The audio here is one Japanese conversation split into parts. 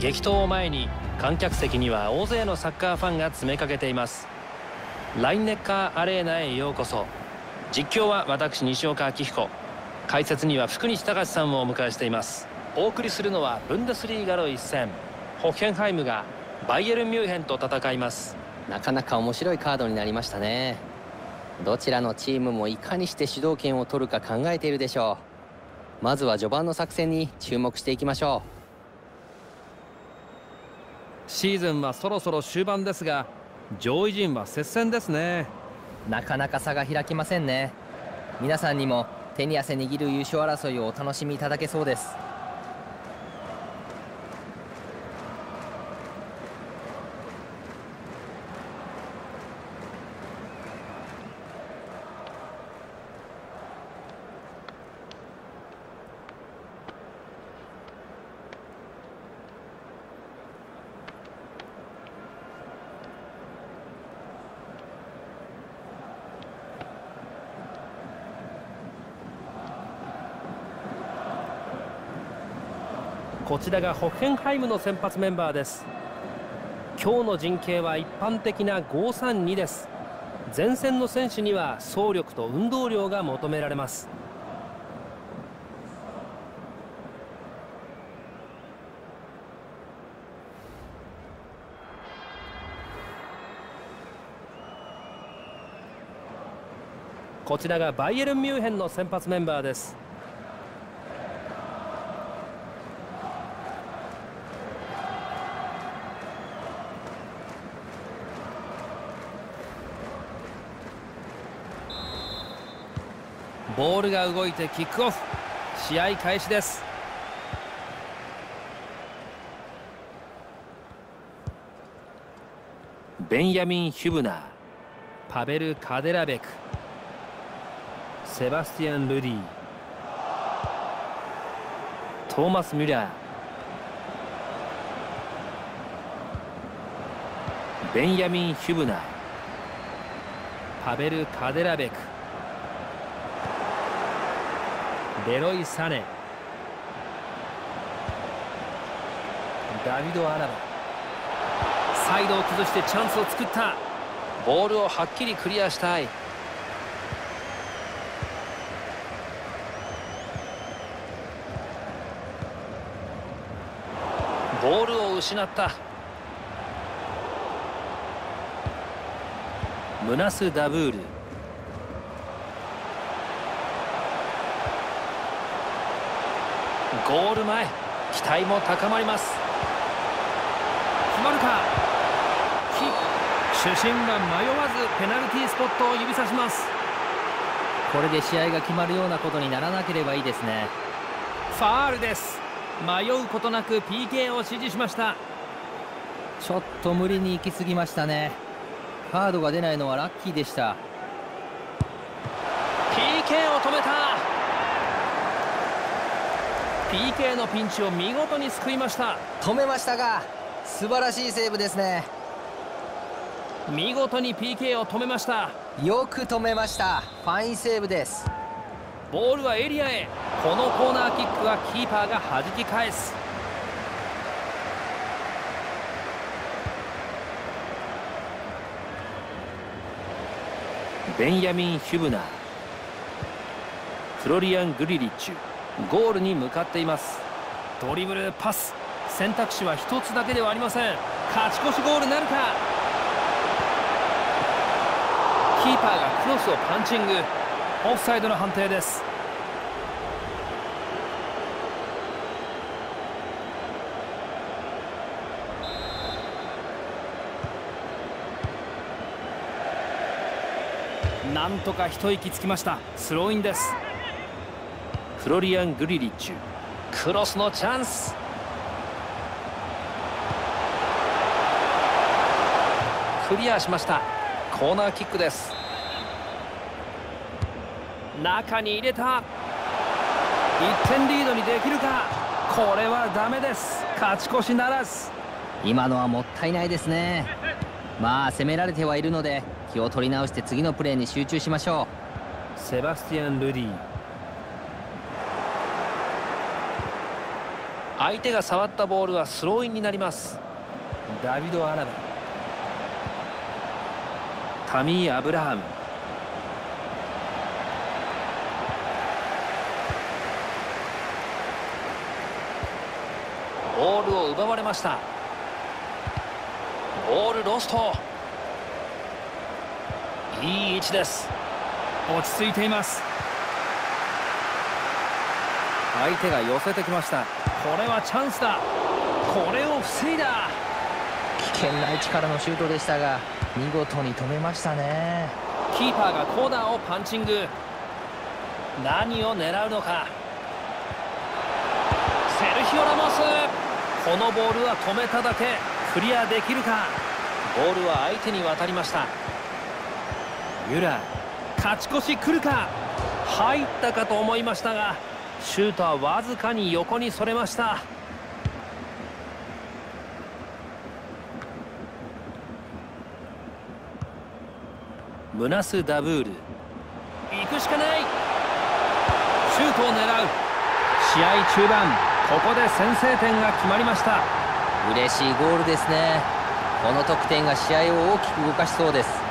激闘を前に観客席には大勢のサッカーファンが詰めかけています。ラインネッカーアレーナへようこそ。実況は私西岡明彦。解説には福西隆さんをお迎えしています。お送りするのはブンデスリーガの一戦。ホッヘンハイムがバイエルンミュンヘンと戦います。なかなか面白いカードになりましたね。どちらのチームもいかにして主導権を取るか考えているでしょう。まずは序盤の作戦に注目していきましょう。シーズンはそろそろ終盤ですが上位陣は接戦ですね。なかなか差が開きませんね。皆さんにも手に汗握る優勝争いをお楽しみいただけそうです。こちらがホッヘンハイムの先発メンバーです。今日の陣形は一般的な532です。前線の選手には走力と運動量が求められます。こちらがバイエルンミュンヘンの先発メンバーです。ボールが動いてキックオフ。試合開始です。ベンヤミン・ヒュブナー。パベル・カデラベク。セバスティアン・ルディ。トーマス・ミュラー。ベンヤミン・ヒュブナー。パベル・カデラベク。レロイ・サネダビド・アラバサイドを崩してチャンスを作った。ボールをはっきりクリアしたい。ボールを失った。ムナス・ダブールゴール前期待も高まります。決まるか？主審が迷わずペナルティースポットを指さします。これで試合が決まるようなことにならなければいいですね。ファールです。迷うことなく PK を指示しました。ちょっと無理に行き過ぎましたね。カードが出ないのはラッキーでした。PK を止めた PK のピンチを見事に救いました。止めましたが素晴らしいセーブですね。見事に PK を止めました。よく止めました。ファインセーブです。ボールはエリアへ。このコーナーキックはキーパーが弾き返す。ベンヤミン・ヒュブナー。フロリアン・グリリッチュゴールに向かっています。ドリブルパス選択肢は1つだけではありません。勝ち越しゴールなるか。キーパーがクロスをパンチング。オフサイドの判定です。なんとか一息つきました。スローインです。フロリアン・グリリッチ。ュクロスのチャンス。クリアしました。コーナーキックです。中に入れた。1点リードにできるか。これはダメです。勝ち越しならず。今のはもったいないですね。まあ攻められてはいるので気を取り直して次のプレーに集中しましょう。セバスティアン・ルディ相手が触ったボールはスローインになります。ダビド・アラバタミー・アブラハム。ボールを奪われました。ボールロスト。いい位置です。落ち着いています。相手が寄せてきました。これはチャンスだ。これを防いだ。危険な位置からのシュートでしたが見事に止めましたね。キーパーがコーナーをパンチング。何を狙うのか。セルヒオ・ラモス。このボールは止めただけ。クリアできるか。ボールは相手に渡りました。ユラ勝ち越し来るか。入ったかと思いましたがシュートはわずかに横にそれました。ムナス・ダブール。行くしかない。シュートを狙う。試合中盤ここで先制点が決まりました。嬉しいゴールですね。この得点が試合を大きく動かしそうです。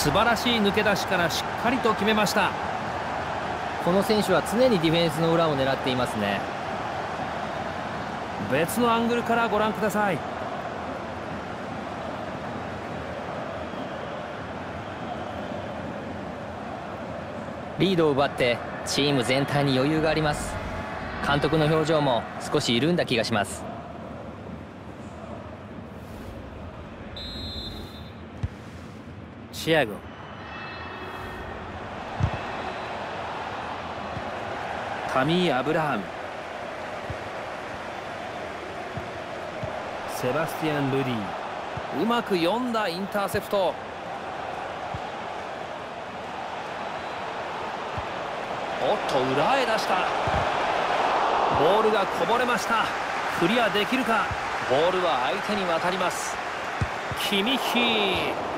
素晴らしい抜け出しからしっかりと決めました。この選手は常にディフェンスの裏を狙っていますね。別のアングルからご覧ください。リードを奪ってチーム全体に余裕があります。監督の表情も少し緩んだ気がしますチアゴタミー・アブラハムセバスティアン・ルディうまく読んだインターセプトおっと裏へ出したボールがこぼれましたクリアできるかボールは相手に渡りますキミヒ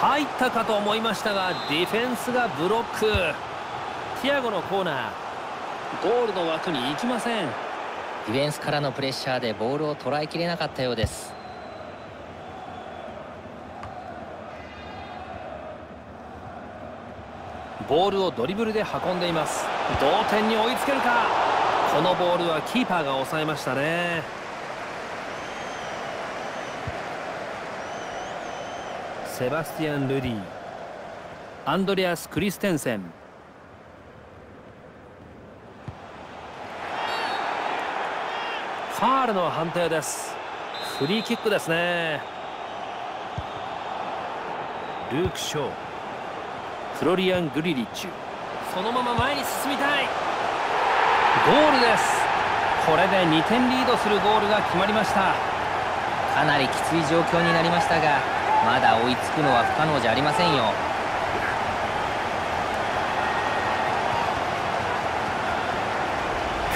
入ったかと思いましたがディフェンスがブロック。ティアゴのコーナー。ゴールの枠に行きません。ディフェンスからのプレッシャーでボールを捉えきれなかったようです。ボールをドリブルで運んでいます。同点に追いつけるか。このボールはキーパーが抑えましたねセバスティアン・ルディアンドレアス・クリステンセンファールの判定です。フリーキックですね。ルーク・ショーフロリアン・グリリッチそのまま前に進みたい。ゴールです。これで2点リードするゴールが決まりました。かなりきつい状況になりましたが。まだ追いつくのは不可能じゃありませんよ。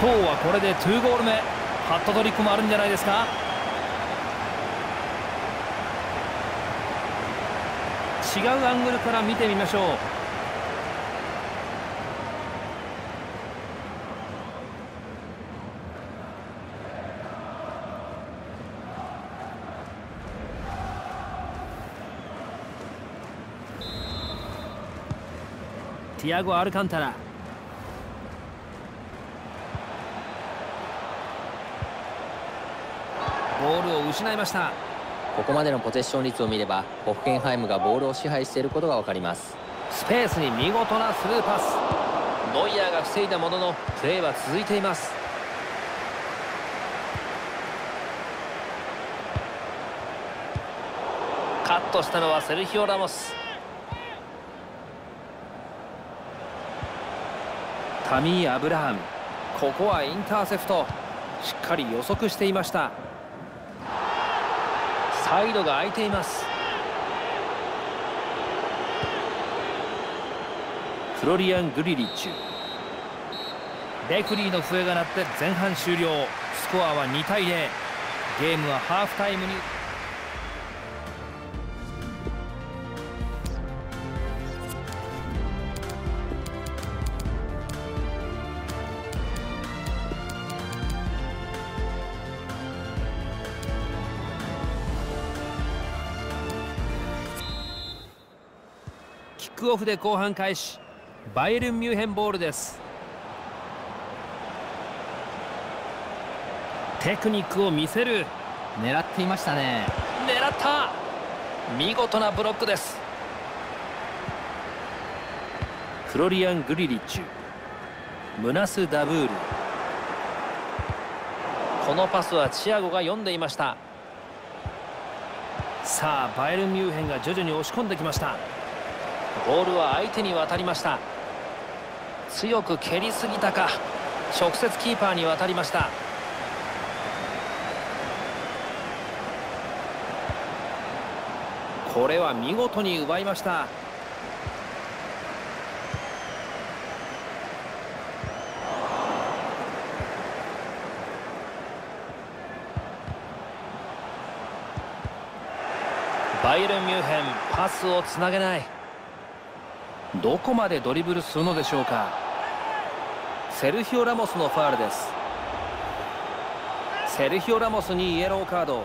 今日はこれで2ゴール目。ハットトリックもあるんじゃないですか。違うアングルから見てみましょう。ティアゴ・アルカンタラ。ボールを失いました。ここまでのポゼッション率を見ればホフケンハイムがボールを支配していることが分かります。スペースに見事なスルーパス。ノイヤーが防いだもののプレーは続いています。カットしたのはセルヒオ・ラモスタミー・アブラハム。ここはインターセプト。しっかり予測していました。サイドが空いています。フロリアン・グリリッチ。レフリーの笛が鳴って前半終了。スコアは2対0ゲームはハーフタイムにクオフで後半開始。バイエルン・ミュンヘンボールです。テクニックを見せる。狙っていましたね。狙った。見事なブロックです。フロリアン・グリリッチ。ュムナス・ダブール。このパスはチアゴが読んでいました。さあバイエルン・ミュンヘンが徐々に押し込んできましたボールは相手に渡りました。強く蹴りすぎたか。直接キーパーに渡りました。これは見事に奪いました。バイエルン・ミュンヘンパスをつなげない。どこまでドリブルするのでしょうか。セルヒオ・ラモスのファールです。セルヒオ・ラモスにイエローカード。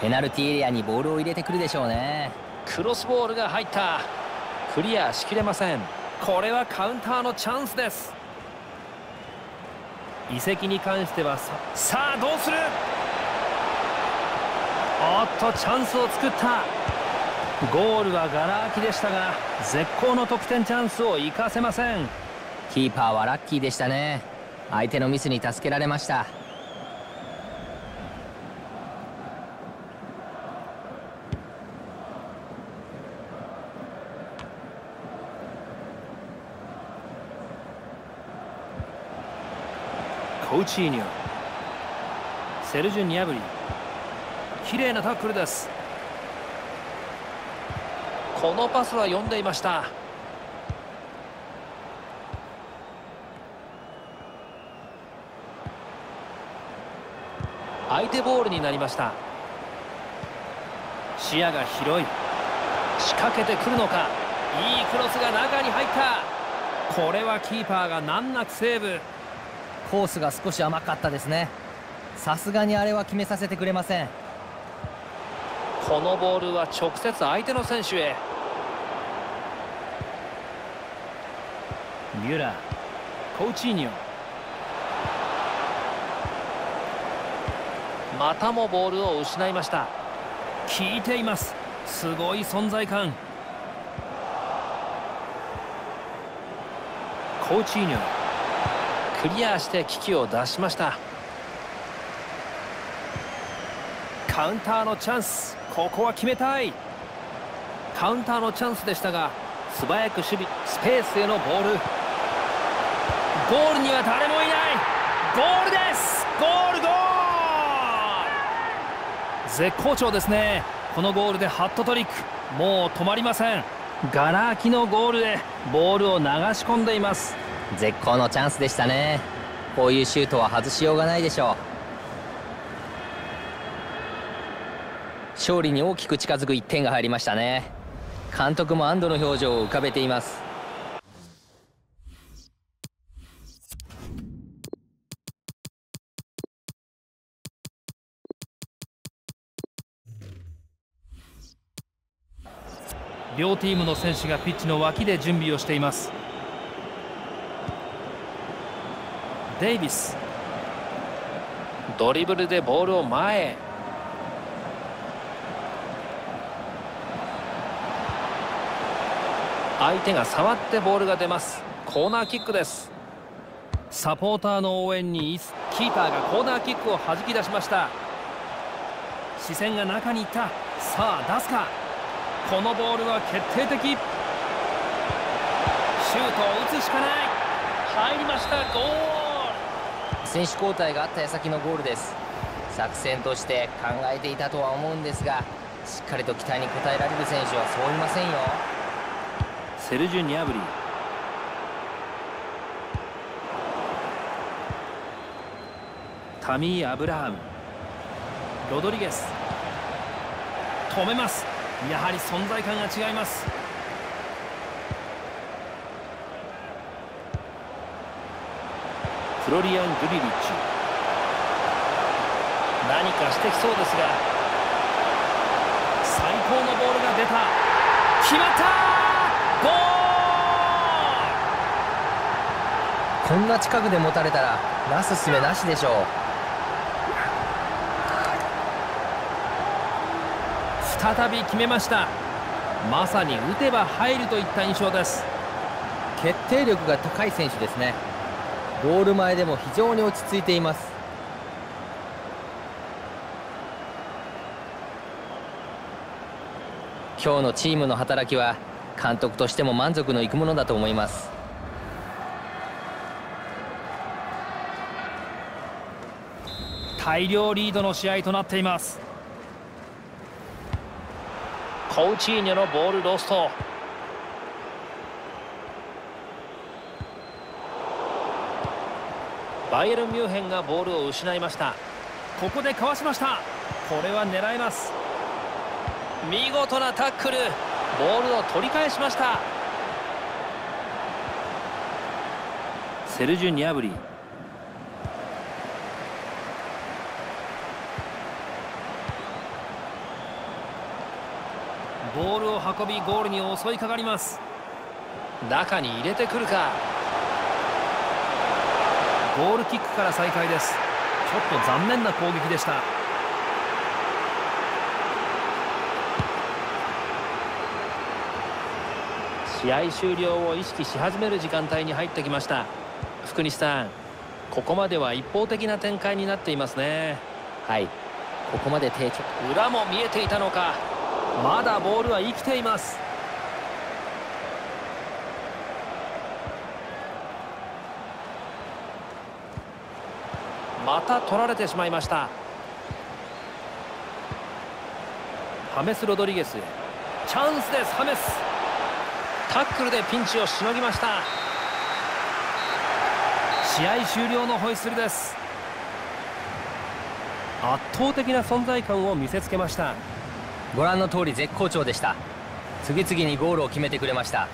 ペナルティーエリアにボールを入れてくるでしょうね。クロスボールが入った。クリアしきれません。これはカウンターのチャンスです。移籍に関してはささあどうする。おっとチャンスを作ったゴールはガラ空きでしたが絶好の得点チャンスを生かせません。キーパーはラッキーでしたね。相手のミスに助けられました。コーチーニョ。セルジュ・ニャブリ。綺麗なタックルですこのパスは読んでいました。相手ボールになりました。視野が広い。仕掛けてくるのか。いいクロスが中に入った。これはキーパーが難なくセーブ。コースが少し甘かったですね。さすがにあれは決めさせてくれません。このボールは直接相手の選手へミュラーコーチーニョまたもボールを失いました。効いています。すごい存在感。コーチーニョクリアして危機を脱しました。カウンターのチャンス。ここは決めたい。カウンターのチャンスでしたが素早く守備スペースへのボール。ゴールには誰もいない。ゴールです。ゴールゴール。絶好調ですね。このゴールでハットトリック。もう止まりません。ガラ空きのゴールでボールを流し込んでいます。絶好のチャンスでしたね。こういうシュートは外しようがないでしょう。勝利に大きく近づく1点が入りましたね。監督も安堵の表情を浮かべています。両チームの選手がピッチの脇で準備をしています。デイビスドリブルでボールを前へ。相手が触ってボールが出ます。コーナーキックです。サポーターの応援にキーパーがコーナーキックを弾き出しました。視線が中にいった。さあ出すかこのボールは決定的。シュートを打つしかない。入りました。ゴール。選手交代があった矢先のゴールです。作戦として考えていたとは思うんですがしっかりと期待に応えられる選手はそういませんよ。セルジュ・ニャブリ。タミー・アブラハム。ロドリゲス。止めますやはり存在感が違います。フロリアン・グリリッチ。何かしてきそうですが最高のボールが出た。決まった！ゴーこんな近くで持たれたらなすすべなしでしょう。再び決めました。まさに打てば入るといった印象です。決定力が高い選手ですね。ゴール前でも非常に落ち着いています。今日のチームの働きは監督としても満足のいくものだと思います。大量リードの試合となっています。コウチーニョのボールロスト。バイエルン・ミュンヘンがボールを失いました。ここでかわしました。これは狙えます。見事なタックル。ボールを取り返しました。セルジュ・ニャブリ。ボールを運びゴールに襲いかかります。中に入れてくるか。ゴールキックから再開です。ちょっと残念な攻撃でした。試合終了を意識し始める時間帯に入ってきました。福西さんここまでは一方的な展開になっていますね。はい。ここまで低調。裏も見えていたのかまだボールは生きています。また取られてしまいました。ハメス・ロドリゲスチャンスですハメス。タックルでピンチをしのぎました。試合終了のホイッスルです。圧倒的な存在感を見せつけました。ご覧の通り絶好調でした。次々にゴールを決めてくれました。